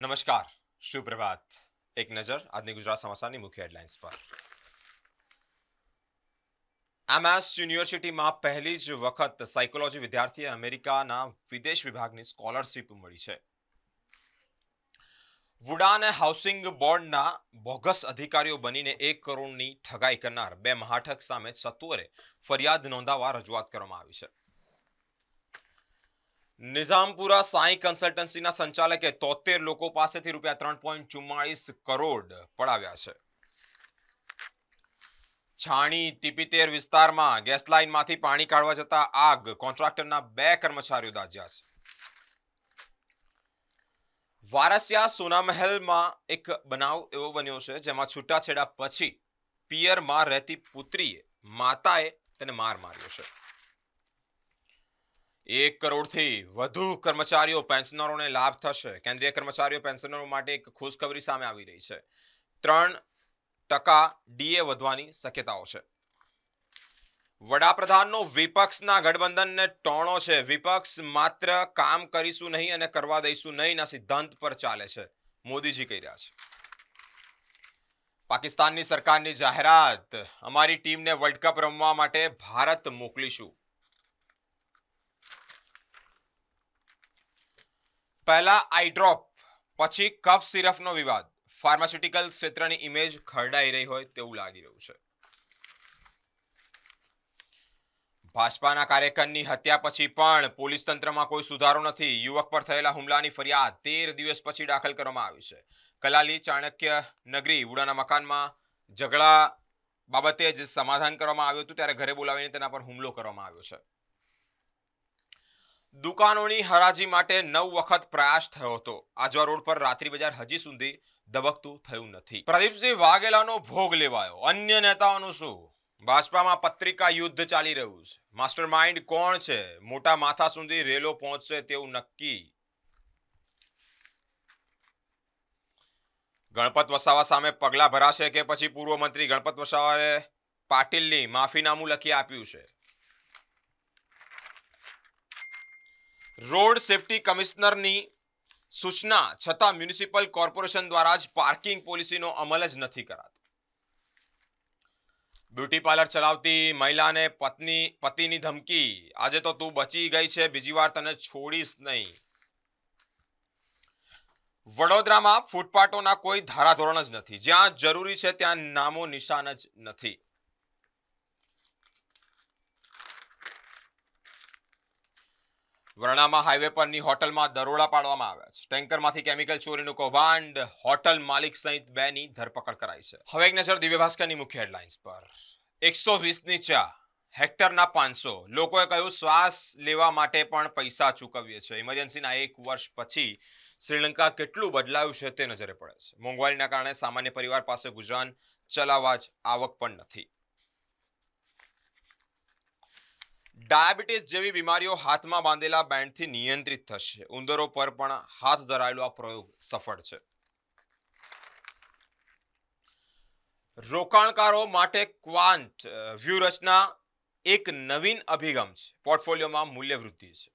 નમસ્કાર. સુપ્રભાત. એક નજર આજની ગુજરાત સમાચારની મુખ્ય હેડલાઇન્સ પર. એમએસ યુનિવર્સિટીમાં પહેલી જ વખત સાયકોલોજી વિદ્યાર્થીએ અમેરિકાના વિદેશ વિભાગની સ્કોલરશીપ મળી છે. વુડાન હાઉસિંગ બોર્ડના બોગસ અધિકારીઓ બનીને એક કરોડની ઠગાઈ કરનાર બે મહાઠક સામે સત્વરે ફરિયાદ નોંધાવવા રજૂઆત કરવામાં આવી છે. નિઝામપુરા સાઈ કન્સલ્ટન્સીના સંચાલકે તોતેર લોકો પાસેથી રૂપિયા ત્રણ પોઈન્ટ ચુમ્માળીસ કરોડ પડાવ્યા છે. છાણી ટીપીતેર વિસ્તારમાં ગેસ લાઇનમાંથી પાણી કાઢવા જતા આગ, કોન્ટ્રાક્ટરના બે કર્મચારીઓ દાજ્યા છે. વારસિયા સોનામહેલમાં એક બનાવ એવો બન્યો છે, જેમાં છૂટાછેડા પછી પિયરમાં રહેતી પુત્રીએ માતાએ તેને માર માર્યો છે. એક કરોડથી વધુ કર્મચારીઓ પેન્શનરોને લાભ થશે. કેન્દ્રીય કર્મચારીઓ પેન્શનરો માટે એક ખુશખબરી સામે આવી રહી છે. ત્રણ ટકા ડીએ વધવાની શક્યતાઓ છે. વડાપ્રધાનનો વિપક્ષના ગઠબંધનને ટોણો છે. વિપક્ષ માત્ર કામ કરીશું નહીં અને કરવા દઈશું નહીં ના સિદ્ધાંત પર ચાલે છે. મોદીજી કહી રહ્યા છે. પાકિસ્તાનની સરકારની જાહેરાત. અમારી ટીમને વર્લ્ડ કપ રમવા માટે ભારત મોકલીશું. પહેલા આઈ ડ્રોપ, પછી કફ સિરપનો વિવાદ. ફાર્માસ્યુટિકલ ક્ષેત્રની ઇમેજ ખરડાઈ રહી હોય તેવું લાગી રહ્યું છે. ભાજપાના કાર્યકરની હત્યા પછી પણ પોલીસ તંત્રમાં કોઈ સુધારો નથી. યુવક પર થયેલા હુમલાની ફરિયાદ તેર દિવસ પછી દાખલ કરવામાં આવી છે. કલાલી ચાણક્ય નગરી ઉડાના મકાનમાં ઝઘડા બાબતે જ સમાધાન કરવામાં આવ્યું હતું. ત્યારે ઘરે બોલાવીને તેના પર હુમલો કરવામાં આવ્યો છે. દુકાનોની હરાજી માટે નવ વખત પ્રયાસ થયો હતો. આજવા રોડ પર રાત્રિ બજાર હજી સુધી ધબકતું થયું નથી. પ્રદીપસિંહ વાઘેલાનો ભોગ લેવાયો. અન્ય નેતાઓનું શું? ભાજપામાં પત્રિકા યુદ્ધ ચાલી રહ્યું છે. માસ્ટર માઇન્ડ કોણ છે? મોટા માથા સુધી રેલો પહોંચશે તેવું નક્કી. ગણપત વસાવા સામે પગલા ભરાશે કે પછી પૂર્વ મંત્રી ગણપત વસાવાએ પાટીલની માફીનામું લખી આપ્યું છે? રોડ સેફટી કમિશનરની સૂચના છતાં મ્યુનિસિપલ કોર્પોરેશન દ્વારા જ પાર્કિંગ પોલિસીનો અમલ જ નથી કરાતો. બ્યુટી પાર્લર ચલાવતી મહિલાને પત્ની, પતિની ધમકી. આજે તો તું બચી ગઈ છે, બીજી વાર તને છોડીશ નહીં. વડોદરામાં ફૂટપાથોના કોઈ ધારાધોરણ જ નથી. જ્યાં જરૂરી છે ત્યાં નામો નિશાન જ નથી. વરણામાં હાઈવે પરની હોટલમાં દરોડા પાડવામાં આવ્યા છે. ટેન્કરમાંથી કેમિકલ ચોરીનું કૌભાંડ, હોટલ માલિક સહિત બેની ધરપકડ કરાઈ છે. હવે એક નજર દિવ્ય ભાસ્કરની મુખ્ય હેડલાઇન્સ પર. એકસો વીસની ચા, હેક્ટરના પાંચસો. લોકોએ કહ્યું, શ્વાસ લેવા માટે પણ પૈસા ચૂકવીએ છીએ. ઇમરજન્સીના એક વર્ષ પછી શ્રીલંકા કેટલું બદલાયું છે તે નજરે પડે છે. મોંઘવારીના કારણે સામાન્ય પરિવાર પાસે ગુજરાન ચલાવવા જ આવક પણ નથી. ડાયાબિટીસ જેવી બીમારીઓ હાથમાં બાંધેલા બેન્ડથી નિયંત્રિત થશે. ઉંદરો પર પણ હાથ ધરાયેલો આ પ્રયોગ સફળ છે. રોકાણકારો માટે ક્વાન્ટ વ્યૂહરચના એક નવીન અભિગમ છે. પોર્ટફોલિયોમાં મૂલ્ય વૃદ્ધિ છે.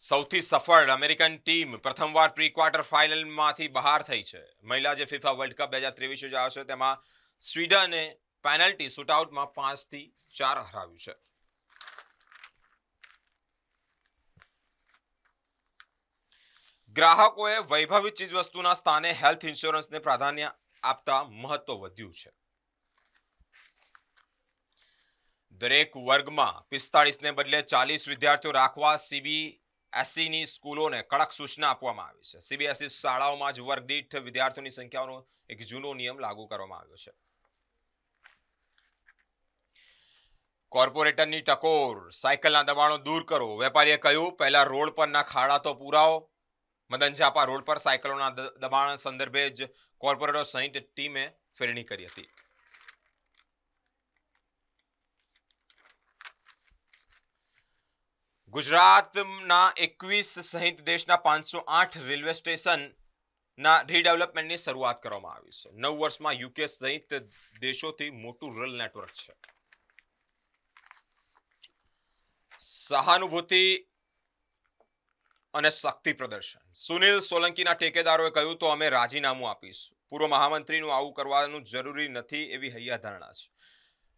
સૌથી સફળ અમેરિકન ટીમ પ્રથમવાર પ્રી ક્વાર્ટર ફાઇનલમાંથી બહાર થઈ છે. મહિલા જે ફિફા વર્લ્ડ કપ બે હજાર ત્રેવીસ યોજાયો છે, તેમાં સ્વીડને પેનલ્ટી શૂટઆઉટમાં પાંચથી ચાર હરાવ્યું છે. ગ્રાહકોએ વૈભવી ચીજવસ્તુના સ્થાને હેલ્થ ઇન્સ્યોરન્સને પ્રાધાન્ય આપતા મહત્વ વધ્યું છે. દરેક વર્ગમાં પિસ્તાળીસને બદલે ચાલીસ વિદ્યાર્થીઓ રાખવા સીબીએસઈની સ્કૂલોને કડક સૂચના આપવામાં આવી છે. સીબીએસઈ શાળાઓમાં જ વર્ગ દીઠ વિદ્યાર્થીઓની સંખ્યાનો એક જૂનો નિયમ લાગુ કરવામાં આવ્યો છે. કોર્પોરેટરની ટકોર, સાયકલના દબાણો દૂર કરો. વેપારીએ કહ્યું, પહેલા રોડ પરના ખાડા તો પુરાવો. મદન ઝાપા રોડ પર સાયકલોના દબાણ સંદર્ભે જ કોર્પોરેટરો સહિત ટીમે ફેરણી કરી હતી. ગુજરાતના એકવીસ સહિત દેશના પાંચસો આઠ રેલવે સ્ટેશનના રીડેવલપમેન્ટની શરૂઆત કરવામાં આવી છે. નવ વર્ષમાં યુકે સહિત દેશોથી મોટું રેલ નેટવર્ક છે. સહાનુભૂતિ અને શક્તિ પ્રદર્શન. સુનિલ સોલંકીના ટેકેદારોએ કહ્યું, તો અમે રાજીનામું આપીશું. પૂર્વ મહામંત્રીનું આવું કરવાનું જરૂરી નથી એવી હૈયા ધારણા છે.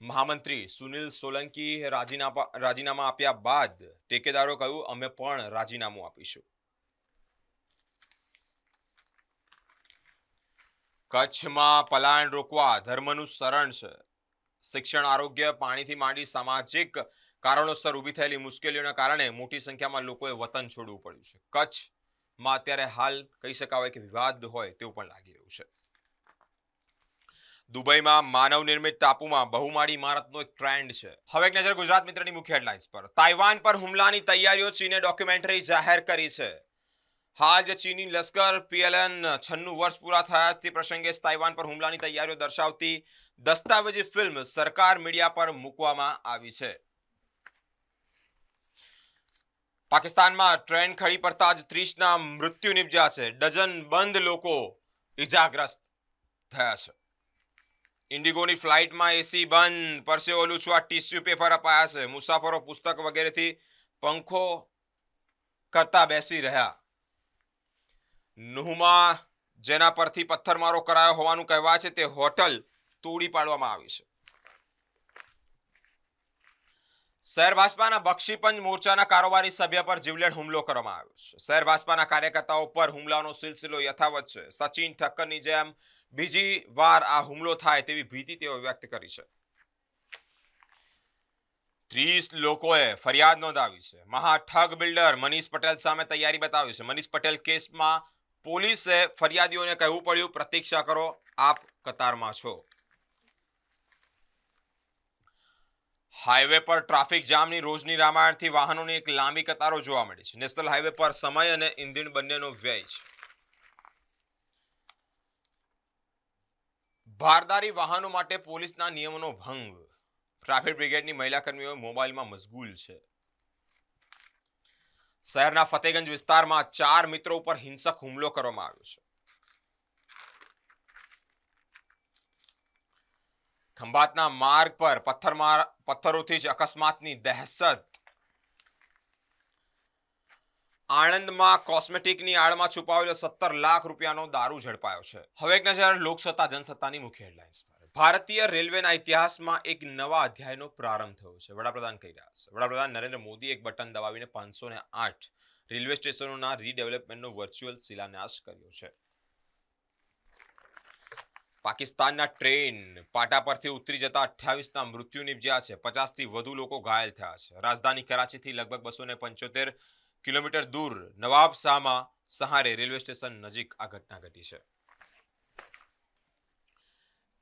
મહામંત્રી સુનિલ સોલંકી રાજીનામા રાજીનામા આપ્યા બાદ ટેકેદારો કહ્યું, અમે પણ રાજીનામું આપીશું. કચ્છમાં પલાયન રોકવા ધર્મનું શરણ છે. શિક્ષણ, આરોગ્ય, પાણીથી માંડી સામાજિક કારણોસર ઊભી થયેલી મુશ્કેલીઓના કારણે મોટી સંખ્યામાં લોકોએ વતન છોડવું પડ્યું છે. કચ્છમાં અત્યારે હાલ કહી શકાય કે વિવાદ હોય તેવું પણ લાગી રહ્યું છે. દુબઈમાં માનવ નિર્મિત ટાપુમાં બહુમાળી ઇમારતનો એક ટ્રેન્ડ છે. હવે એક નજર ગુજરાત મિત્રની મુખ્ય હેડલાઇન્સ પર. તાઇવાન પર હુમલાની તૈયારીઓ ચીને ડોક્યુમેન્ટરી જાહેર કરી છે. હાલ જે ચીની લશ્કર પીએલએન છન્નું વર્ષ પૂરા થયા તે પ્રસંગે તાઇવાન પર હુમલાની તૈયારીઓ દર્શાવતી દસ્તાવેજી ફિલ્મ સરકાર મીડિયા પર મૂકવામાં આવી છે. પાકિસ્તાનમાં ટ્રેન ખડી પડતા જ ત્રીસના મૃત્યુ નિપજ્યા છે. ડઝન બંધ લોકો ઇજાગ્રસ્ત થયા છે. ઇન્ડિગોની ફ્લાઇટમાં એસી બંધ, પરસેવો લૂછવા ટીસ્યુ પેપર અપાયા છે. મુસાફરો પુસ્તક વગેરેથી પંખો કરતા બેસી રહ્યા. નુહમાં જેના પરથી પથ્થરમારો કરાયો હોવાનું કહેવાય છે તે હોટલ તોડી પાડવામાં આવી છે. શહેર ભાજપાના બક્ષીપંચ મોરચાના કારોબારી સભ્ય પર જીવલેણ હુમલો કરવામાં આવ્યો છે. શહેર ભાજપાના કાર્યકર્તાઓ પર હુમલાનો સિલસિલો યથાવત છે. સચિન ઠક્કરની જેમ બીજી વાર આ હુમલો થાય તેવી ભીતિ તેઓ વ્યક્ત કરી છે. ત્રીસ લોકોએ ફરિયાદ નોંધાવી છે. મહા ઠગ બિલ્ડર મનીષ પટેલ સામે તૈયારી બતાવી છે. મનીષ પટેલ કેસમાં પોલીસે ફરિયાદીઓને કહેવું પડ્યું, પ્રતીક્ષા કરો, આપ કતારમાં છો. હાઈવે પર ટ્રાફિક જામની રોજની રામાયણથી વાહનોની એક લાંબી કતારો જોવા મળી છે. નેશનલ હાઈવે પર સમય અને ઇંધણ બંનેનો વ્યય છે. ભારદારી વાહનો માટે પોલીસના નિયમોનો ભંગ. ટ્રાફિક બ્રિગેડની મહિલા કર્મીઓ મોબાઈલમાં મશગુલ છે. શહેરના ફતેગંજ વિસ્તારમાં ચાર મિત્રો ઉપર હિંસક હુમલો કરવામાં આવ્યો છે. ખંભાતના માર્ગ પર પથ્થરમાર પથ્થરોથી જ અકસ્માતની દહેશત. આણંદમાં કોસ્મેટિકની આડમાં છુપાવેલો સત્તર લાખ રૂપિયાનો દારૂ ઝડપાયો છે. હવે એક નજર લોકસત્તા, જનસત્તાની મુખ્ય હેડલાઇન્સ પર. ભારતીય રેલવેના ઇતિહાસમાં એક નવા અધ્યાયનો પ્રારંભ થયો છે. વડાપ્રધાન કહી રહ્યા છે. વડાપ્રધાન નરેન્દ્ર મોદી એક બટન દબાવીને પાંચસો ને આઠ રેલવે સ્ટેશનોના રીડેવલપમેન્ટનો વર્ચ્યુઅલ શિલાન્યાસ કર્યો છે. પાકિસ્તાનના ટ્રેન પાટા પરથી ઉતરી જતા અઠ્યાવીસના મૃત્યુ નિપજ્યા છે. પચાસથી વધુ લોકો ઘાયલ થયા છે. રાજધાની કરાચીથી લગભગ બસો પંચોતેર કિલોમીટર દૂર નવાબ શાહમાં સહારે રેલવે સ્ટેશન નજીક આ ઘટના ઘટી છે.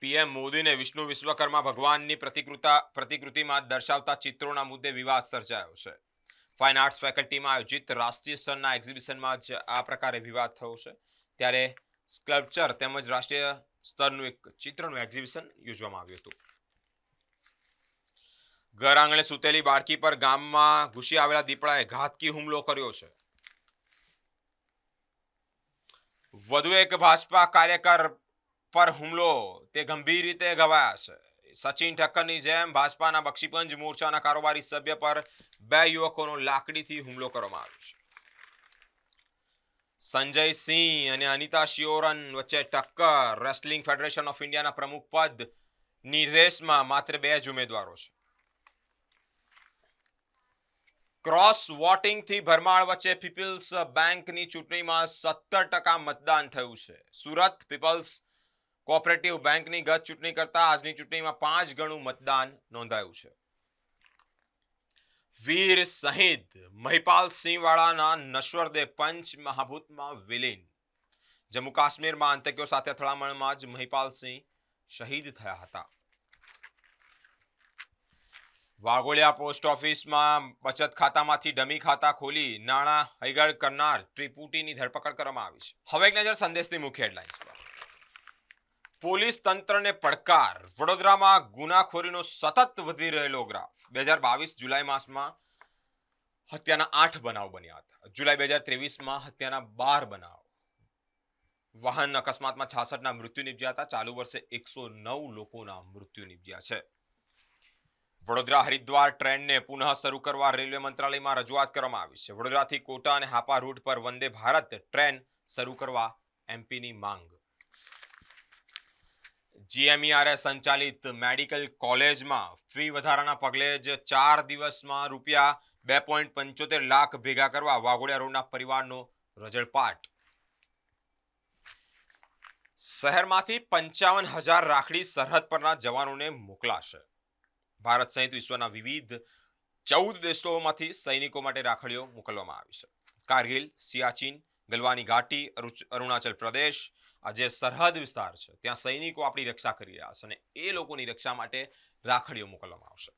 પીએમ મોદીને વિષ્ણુ વિશ્વકર્મા ભગવાનની પ્રતિકૃતા, પ્રતિકૃતિમાં દર્શાવતા ચિત્રોના મુદ્દે વિવાદ સર્જાયો છે. ફાઇન આર્ટ્સ ફેકલ્ટીમાં આયોજિત રાષ્ટ્રીય સ્તરના એક્ઝિબિશનમાં જ આ પ્રકારે વિવાદ થયો છે. ત્યારે સ્કલ્પચર તેમજ રાષ્ટ્રીય સ્તરનું એક ચિત્રનું એક્ઝિબિશન યોજવામાં આવ્યું હતું. ઘર આંગણે સૂતેલી બાળકી પર ગામમાં ઘૂસી આવેલા દીપડાએ ઘાતકી હુમલો કર્યો છે. વધુ એક ભાજપા કાર્યકર પર હુમલો, તે ગંભીર રીતે ગવાયા છે. સચિન ઠક્કરની જેમ ભાજપાના બક્ષીપંજ મોરચાના કારોબારી સભ્ય પર બે યુવકોનો લાકડીથી હુમલો કરવામાં આવ્યો છે. સંજય સિંહ અને અનિતા શિયોરન વચ્ચે ટક્કર. રેસલિંગ ફેડરેશન ઓફ ઇન્ડિયાના પ્રમુખ પદની રેસમાં માત્ર બે જ ઉમેદવારો છે. ક્રોસ વોટિંગથી ભરમાળ વચ્ચે પીપલ્સ બેંકની ચૂંટણીમાં સત્તર ટકા મતદાન થયું છે. સુરત પીપલ્સ કોઓપરેટિવ બેંકની ગત ચૂંટણી કરતા આજની ચૂંટણીમાં પાંચ ગણું મતદાન નોંધાયું છે. વીર શહીદ મહિપાલ સિંહવાળાના નશ્વરદેહ પંચ મહાભૂતમાં વિલીન. જમ્મુ કાશ્મીરમાં આતંકીઓ સાથે અથડામણમાં જ મહિપાલ સિંહ શહીદ થયા હતા. વાઘોડિયા પોસ્ટ ઓફિસમાં બચત ખાતામાંથી ડમી ખાતા ખોલી નાણાં હૈગળ કરનાર ત્રિપુટીની ધરપકડ કરવામાં આવી છે. હવે એક નજર સંદેશની મુખ્ય હેડલાઇન્સ પર. પોલીસ તંત્રને પડકાર. વડોદરામાં ગુનાખોરીનો સતત વધી રહેલો ગ્રાફ. બે હજાર બાવીસ જુલાઈ માસમાં હત્યાના આઠ બનાવ બન્યા હતા. જુલાઈ બે હજાર ત્રેવીસમાં હત્યાના બાર બનાવ. વાહન અકસ્માતમાં છાસઠના મૃત્યુ નિપજ્યા હતા. ચાલુ વર્ષે એકસો નવ લોકોના મૃત્યુ નિપજ્યા છે. વડોદરા હરિદ્વાર ટ્રેનને પુનઃ શરૂ કરવા રેલવે મંત્રાલયમાં રજૂઆત કરવામાં આવી છે. વડોદરાથી કોટા અને હાપા રૂટ પર વંદે ભારત ટ્રેન શરૂ કરવા એમપીની માંગ. જીએમઈઆરએ સંચાલિત મેડિકલ કોલેજમાં ફી વધારાના પગલે જ ચાર દિવસમાં રૂપિયા બે પોઈન્ટ પંચોતેર લાખ ભેગા કરવા વાઘોડિયા રોડના પરિવારનો રજળપાટ. શહેરમાંથી પંચાવન હજાર રાખડી સરહદ પરના જવાનોને મોકલાશે. ભારત સહિત વિશ્વના વિવિધ ચૌદ દેશોમાંથી સૈનિકો માટે રાખડીઓ મોકલવામાં આવી છે. કારગિલ, સિયાચીન, ગલવાની ઘાટી, અરુ- અરુણાચલ પ્રદેશ આ જે સરહદ વિસ્તાર છે, ત્યાં સૈનિકો આપણી રક્ષા કરી રહ્યા છે અને એ લોકોની રક્ષા માટે રાખડીઓ મોકલવામાં આવશે.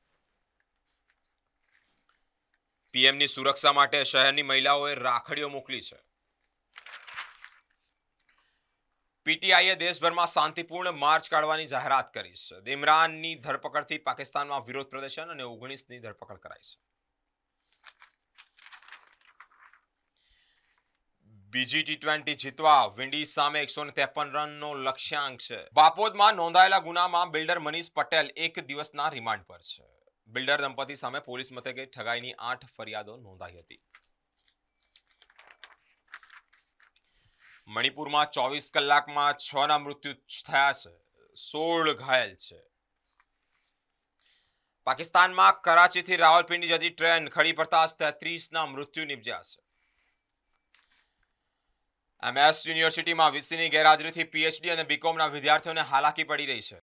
પીએમની સુરક્ષા માટે શહેરની મહિલાઓએ રાખડીઓ મોકલી છે. પીટીઆઈએ દેશભરમાં શાંતિપૂર્ણ માર્ચ કાઢવાની જાહેરાત કરી છે. ઇમરાનની ધરપકડથી પાકિસ્તાનમાં વિરોધ પ્રદર્શન અને ઓગણીસની ધરપકડ કરાઈ છે. બીજી ટી ટ્વેન્ટી જીતવા વિન્ડીઝ સામે એકસો ત્રેપન રનનો લક્ષ્યાંક છે. બાપોદમાં નોંધાયેલા ગુનામાં બિલ્ડર મનીષ પટેલ એક દિવસના રિમાન્ડ પર છે. બિલ્ડર દંપતી સામે પોલીસ મથકે ઠગાઈની આઠ ફરિયાદો નોંધાઈ હતી. મણિપુરમાં ચોવીસ કલાકમાં છ ના મૃત્યુ થયા છે. સોળ ઘાયલ છે. પાકિસ્તાનમાં કરાચીથી રાવલપિંડી જતી ટ્રેન ખડી પડતા તેત્રીસના મૃત્યુ નિપજ્યા છે. એમએસ યુનિવર્સિટીમાં વીસીની ગેરહાજરીથી પીએચડી અને બીકોમના વિદ્યાર્થીઓને હાલાકી પડી રહી છે.